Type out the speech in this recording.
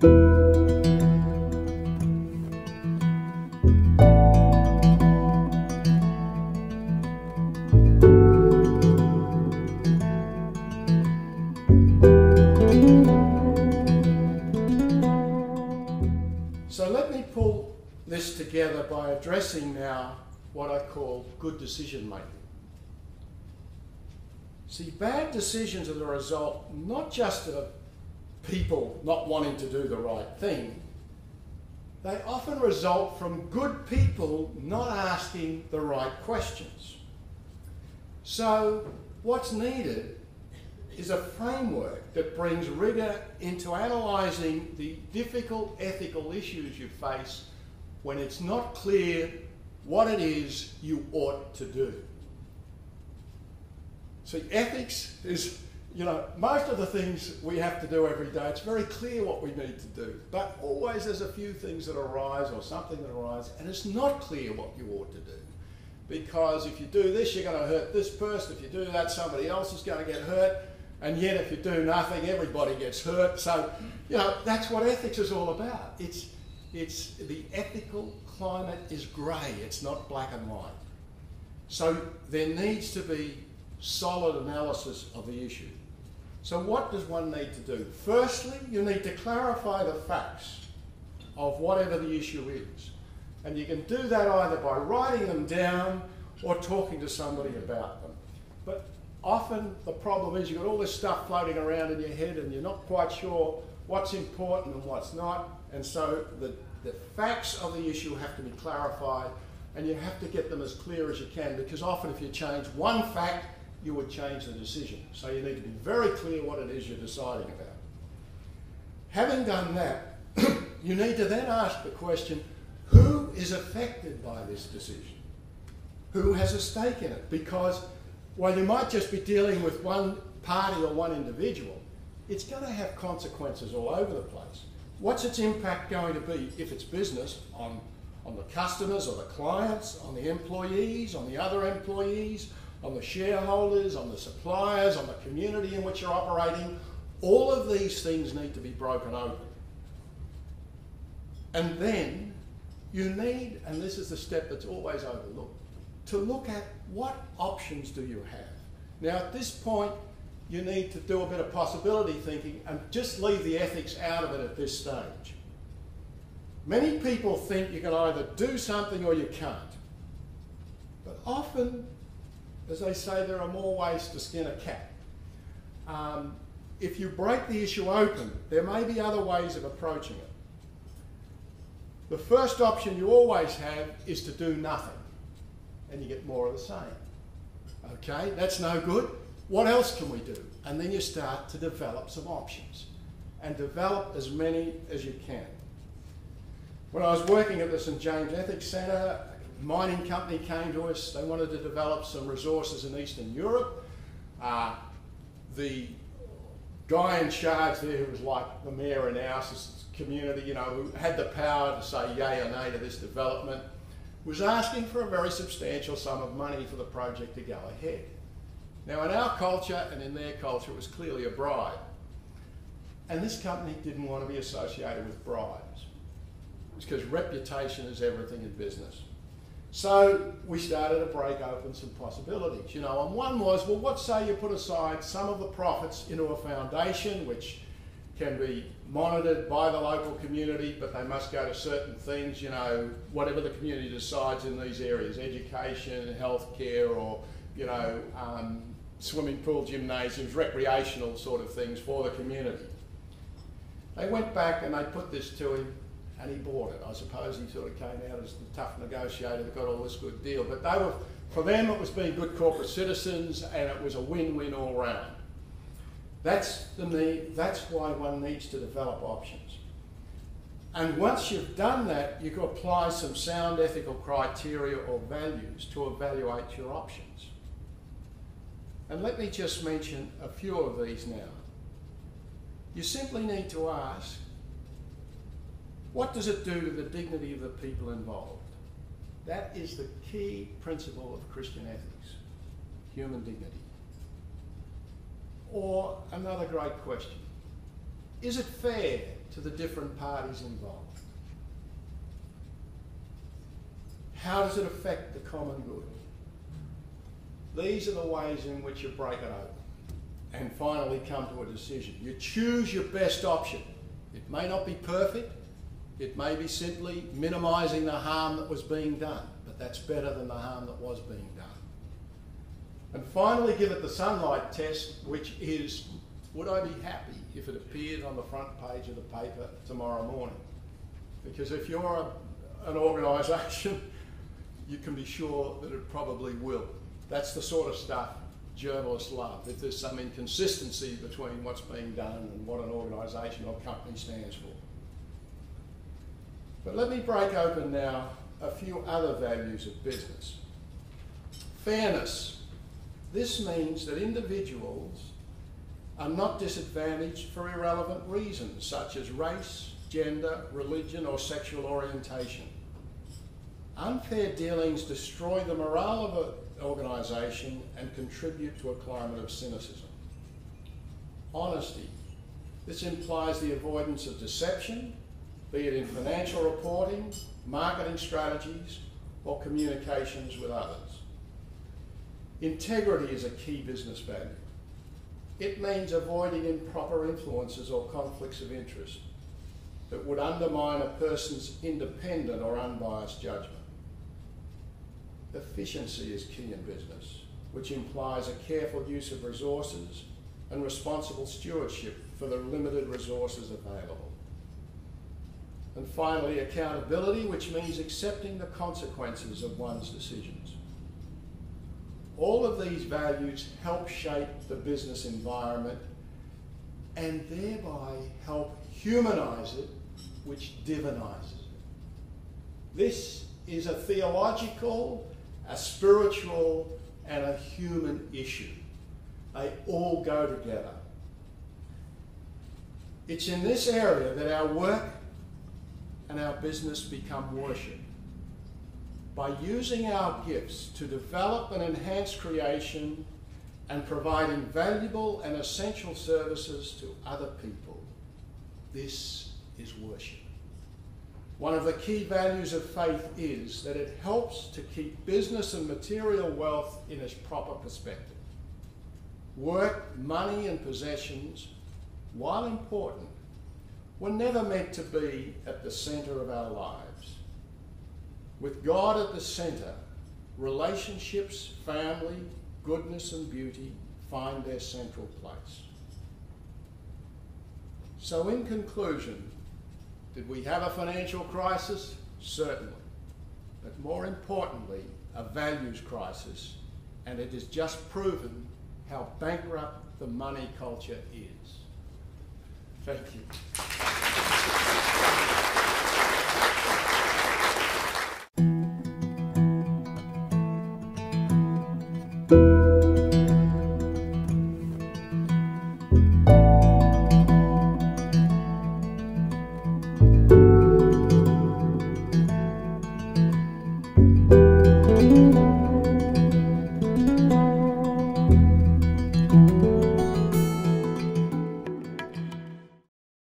So let me pull this together by addressing now what I call good decision making. See, bad decisions are the result not just of people not wanting to do the right thing, they often result from good people not asking the right questions. So, what's needed is a framework that brings rigour into analysing the difficult ethical issues you face when it's not clear what it is you ought to do. See, ethics is, you know, most of the things we have to do every day, it's very clear what we need to do. But always there's a few things that arise or something that arises, and it's not clear what you ought to do. Because if you do this, you're going to hurt this person. If you do that, somebody else is going to get hurt. And yet, if you do nothing, everybody gets hurt. So, you know, that's what ethics is all about. It's, it's the ethical climate is grey, it's not black and white. So, there needs to be solid analysis of the issue. So, what does one need to do? Firstly, you need to clarify the facts of whatever the issue is. And you can do that either by writing them down or talking to somebody about them. But often the problem is you've got all this stuff floating around in your head and you're not quite sure what's important and what's not. And so the, the facts of the issue have to be clarified and you have to get them as clear as you can because often if you change one fact, you would change the decision. So you need to be very clear what it is you're deciding about. Having done that, you need to then ask the question, who is affected by this decision? Who has a stake in it? Because while you might just be dealing with one party or one individual, it's going to have consequences all over the place. What's its impact going to be if it's business on, on the customers or the clients, on the employees, on the other employees, on the shareholders, on the suppliers, on the community in which you're operating? All of these things need to be broken open. And then you need, and this is the step that's always overlooked, to look at what options do you have. Now, at this point, you need to do a bit of possibility thinking and just leave the ethics out of it at this stage. Many people think you can either do something or you can't. But often, as they say, there are more ways to skin a cat. Um, if you break the issue open, there may be other ways of approaching it. The first option you always have is to do nothing, and you get more of the same. Okay, that's no good. What else can we do? And then you start to develop some options and develop as many as you can. When I was working at the St James Ethics Centre, mining company came to us. They wanted to develop some resources in Eastern Europe. Uh, the guy in charge there, who was like the mayor in our community, you know, who had the power to say yay or nay to this development, was asking for a very substantial sum of money for the project to go ahead. Now, in our culture and in their culture, it was clearly a bribe. And this company didn't want to be associated with bribes. It's because reputation is everything in business. So we started to break open some possibilities, you know, and one was, well, what say you put aside some of the profits into a foundation, which can be monitored by the local community, but they must go to certain things, you know, whatever the community decides in these areas, education, healthcare, or, you know, um, swimming pool, gymnasiums, recreational sort of things for the community. They went back and they put this to him and he bought it. I suppose he sort of came out as the tough negotiator that got all this good deal. But they were, for them, it was being good corporate citizens and it was a win-win all round. That's the need, that's why one needs to develop options. And once you've done that, you can apply some sound ethical criteria or values to evaluate your options. And let me just mention a few of these now. You simply need to ask, what does it do to the dignity of the people involved? That is the key principle of Christian ethics, human dignity. Or another great question is it fair to the different parties involved? How does it affect the common good? These are the ways in which you break it open and finally come to a decision. You choose your best option. It may not be perfect, it may be simply minimising the harm that was being done, but that's better than the harm that was being done. And finally, give it the sunlight test, which is would I be happy if it appeared on the front page of the paper tomorrow morning? Because if you're a, an organisation, you can be sure that it probably will. That's the sort of stuff journalists love. If there's some inconsistency between what's being done and what an organisation or company stands for. But let me break open now a few other values of business. Fairness. This means that individuals are not disadvantaged for irrelevant reasons such as race, gender, religion, or sexual orientation. Unfair dealings destroy the morale of an organisation and contribute to a climate of cynicism. Honesty. This implies the avoidance of deception, be it in financial reporting, marketing strategies, or communications with others. Integrity is a key business value. It means avoiding improper influences or conflicts of interest that would undermine a person's independent or unbiased judgment. Efficiency is key in business, which implies a careful use of resources and responsible stewardship for the limited resources available. And finally, accountability, which means accepting the consequences of one's decisions. All of these values help shape the business environment and thereby help humanize it, which divinizes it. This is a theological, a spiritual, and a human issue. They all go together. It's in this area that our work and our business become worship. By using our gifts to develop and enhance creation and providing valuable and essential services to other people, this is worship. One of the key values of faith is that it helps to keep business and material wealth in its proper perspective. Work, money, and possessions, while important, were never meant to be at the centre of our lives. With God at the centre, relationships, family, goodness, and beauty find their central place. So, in conclusion, did we have a financial crisis? Certainly. But more importantly, a values crisis, and it has just proven how bankrupt the money culture is. Thank you. フフフフ。